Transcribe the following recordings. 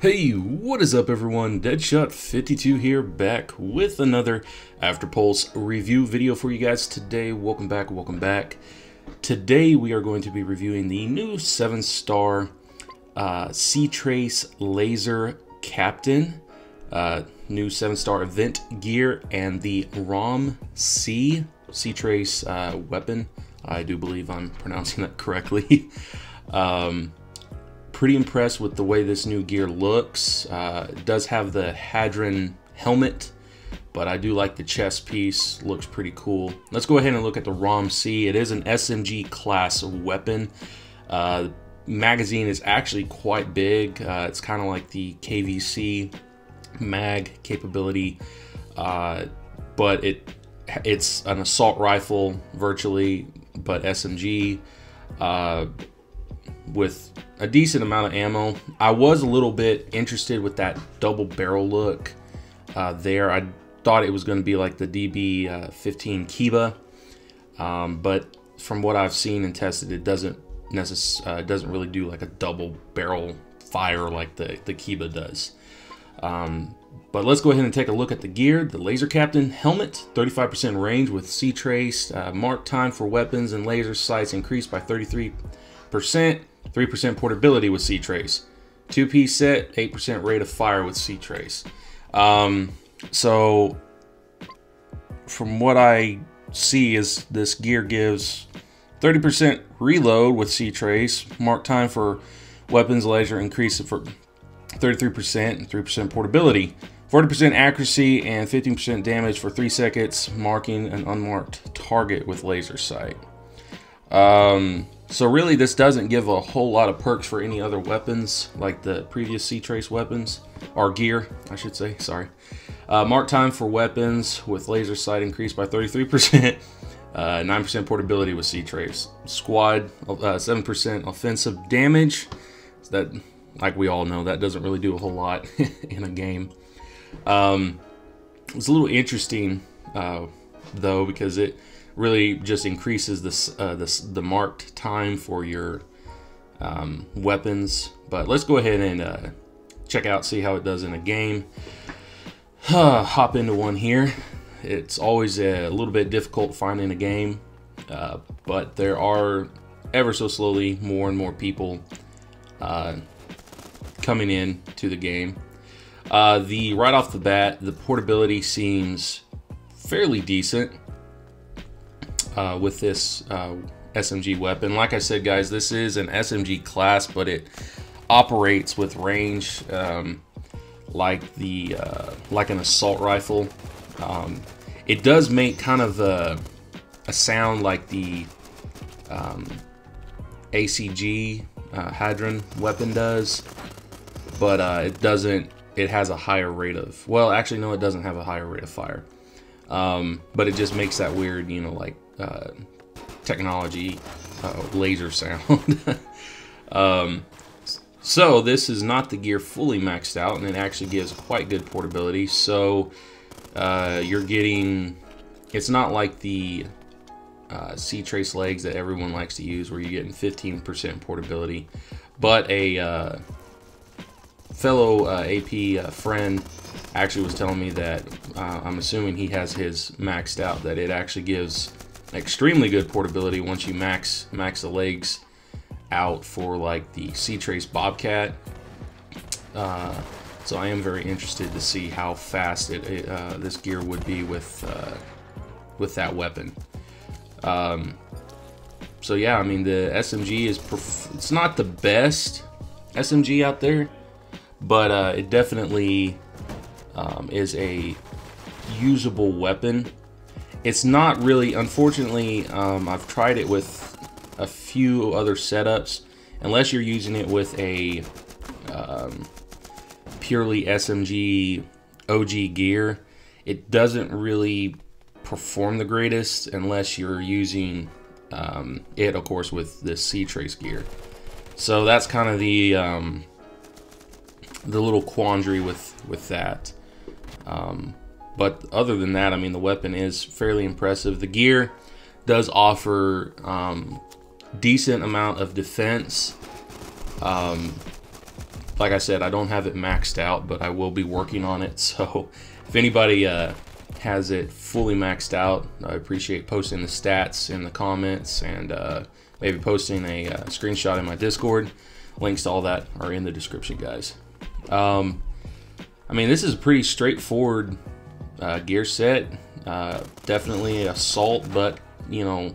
Hey, what is up everyone? Deadshot52 here, back with another AfterPulse review video for you guys today. Welcome back, welcome back. Today we are going to be reviewing the new 7-star uh, C-Trace Laser Captain, uh, new 7-star event gear, and the ROM C C-Trace uh, weapon. I do believe I'm pronouncing that correctly. um, pretty impressed with the way this new gear looks. Uh, it does have the Hadron helmet, but I do like the chest piece. Looks pretty cool. Let's go ahead and look at the ROM-C. It is an SMG class weapon. Uh, magazine is actually quite big. Uh, it's kind of like the KVC mag capability, uh, but it it's an assault rifle virtually, but SMG uh, with a decent amount of ammo. I was a little bit interested with that double barrel look uh, there. I thought it was going to be like the DB15 uh, Kiba, um, but from what I've seen and tested, it doesn't necess- uh, doesn't really do like a double barrel fire like the, the Kiba does. Um, but let's go ahead and take a look at the gear. The Laser Captain helmet, 35% range with C-Trace. Uh, mark time for weapons and laser sights increased by 33%. 3% portability with C-Trace. Two-piece set, 8% rate of fire with C-Trace. Um, so, from what I see is this gear gives 30% reload with C-Trace. Mark time for weapons laser increase for 33% and 3% portability. 40% accuracy and 15% damage for 3 seconds, marking an unmarked target with laser sight. Um, so really this doesn't give a whole lot of perks for any other weapons like the previous C-Trace weapons, or gear, I should say, sorry. Uh, mark time for weapons with laser sight increased by 33%, 9% uh, portability with C-Trace. Squad, 7% uh, offensive damage. that, like we all know, that doesn't really do a whole lot in a game. Um, it's a little interesting, uh, though, because it really just increases this, uh, the marked time for your um, weapons. But let's go ahead and uh, check out, see how it does in a game. Hop into one here. It's always a little bit difficult finding a game, uh, but there are ever so slowly more and more people uh, coming in to the game. Uh, the right off the bat, the portability seems fairly decent uh, with this uh, SMG weapon. Like I said, guys, this is an SMG class, but it operates with range um, like the uh, like an assault rifle. Um, it does make kind of a, a sound like the um, ACG uh, Hadron weapon does, but uh, it doesn't. It has a higher rate of. Well, actually, no, it doesn't have a higher rate of fire. Um, but it just makes that weird, you know, like uh, technology uh, laser sound. um, so this is not the gear fully maxed out, and it actually gives quite good portability. So uh, you're getting, it's not like the uh, C-Trace legs that everyone likes to use, where you're getting 15% portability, but a uh, fellow uh, AP uh, friend actually was telling me that uh, I'm assuming he has his maxed out that it actually gives extremely good portability once you max max the legs out for like the C-Trace Bobcat. Uh, so I am very interested to see how fast it, it uh, this gear would be with uh, with that weapon. Um, so yeah, I mean the SMG is it's not the best SMG out there, but uh, it definitely um, is a usable weapon it's not really, unfortunately, um, I've tried it with a few other setups. Unless you're using it with a um, purely SMG OG gear, it doesn't really perform the greatest unless you're using um, it, of course, with the C-Trace gear. So that's kind of the um, the little quandary with with that. Um, but other than that, I mean, the weapon is fairly impressive. The gear does offer um, decent amount of defense. Um, like I said, I don't have it maxed out, but I will be working on it. So if anybody uh, has it fully maxed out, I appreciate posting the stats in the comments and uh, maybe posting a uh, screenshot in my Discord. Links to all that are in the description, guys. Um, I mean, this is a pretty straightforward uh, gear set. Uh, definitely assault, but you know,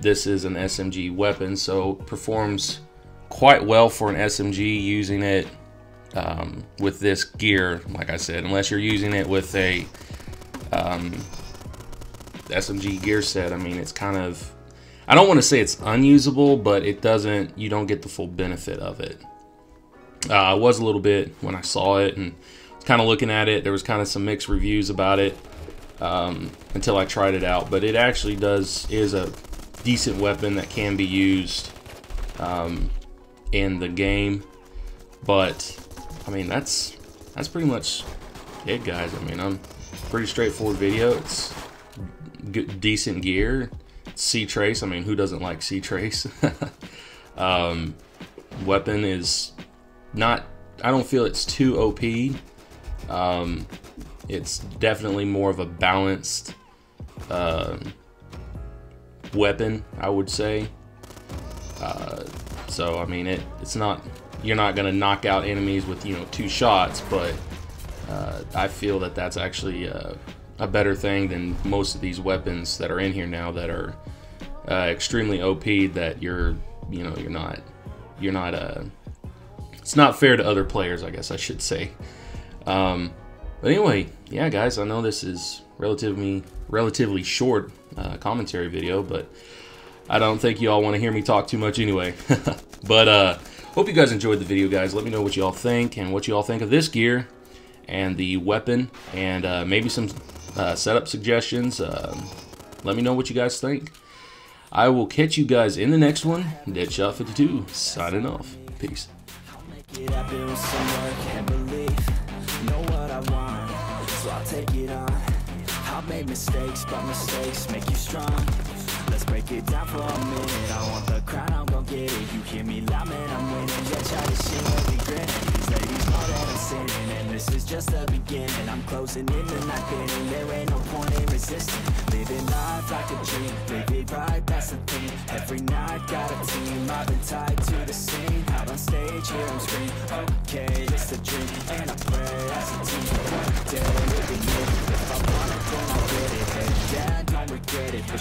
this is an SMG weapon, so performs quite well for an SMG using it um, with this gear. Like I said, unless you're using it with a um, SMG gear set, I mean, it's kind of I don't want to say it's unusable, but it doesn't. You don't get the full benefit of it. Uh, I was a little bit when I saw it and kind of looking at it. There was kind of some mixed reviews about it um, until I tried it out. But it actually does is a decent weapon that can be used um, in the game. But I mean that's that's pretty much it, guys. I mean I'm pretty straightforward video. It's decent gear. C-Trace. I mean, who doesn't like C-Trace? um, weapon is not. I don't feel it's too OP. Um, it's definitely more of a balanced uh, weapon, I would say. Uh, so I mean, it it's not. You're not gonna knock out enemies with you know two shots, but uh, I feel that that's actually uh, a better thing than most of these weapons that are in here now that are uh, extremely OP that you're, you know, you're not, you're not, uh, it's not fair to other players, I guess I should say. Um, but anyway, yeah, guys, I know this is relatively, relatively short uh, commentary video, but I don't think you all want to hear me talk too much anyway. but uh, hope you guys enjoyed the video, guys. Let me know what you all think and what you all think of this gear and the weapon and uh, maybe some uh, setup suggestions. Um, let me know what you guys think. I will catch you guys in the next one. Deadshot 52 signing off. Peace. Made mistakes, but mistakes make you strong. Let's break it down for a minute. I want the crown, I'm gon' get it. You hear me loud, man, I'm winning. Yeah, try to shit, let me grin These ladies know that I'm sinning And this is just the beginning. I'm closing in the night getting There ain't no point in resisting. Living life like a dream Live it right, that's the thing. Every night, got a team I've been tied to the scene. Out on stage, here I'm screaming Okay, it's a dream. And I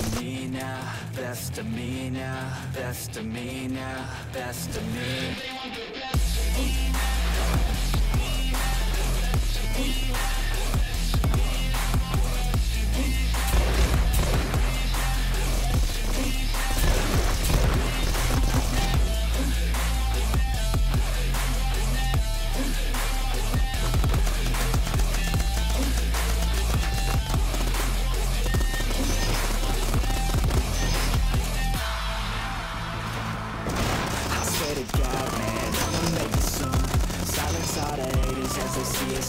of me now Best of me now Best of me now Best of me